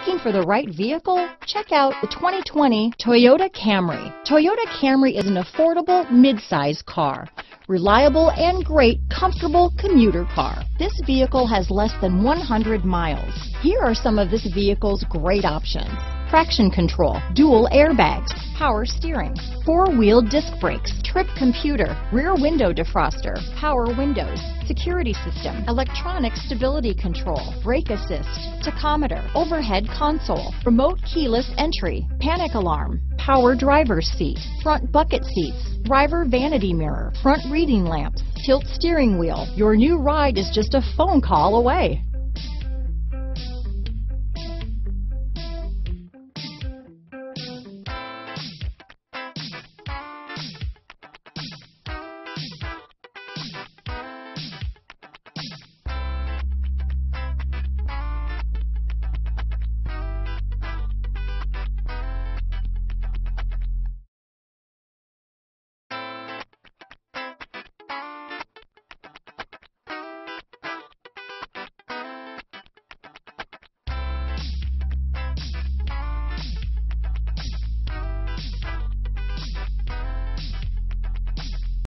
Looking for the right vehicle? Check out the 2020 Toyota Camry. Toyota Camry is an affordable midsize car. Reliable and great comfortable commuter car. This vehicle has less than 100 miles. Here are some of this vehicle's great options. Traction control, dual airbags, power steering, four-wheel disc brakes, trip computer, rear window defroster, power windows, security system, electronic stability control, brake assist, tachometer, overhead console, remote keyless entry, panic alarm, power driver's seat, front bucket seats, driver vanity mirror, front reading lamps, tilt steering wheel. Your new ride is just a phone call away.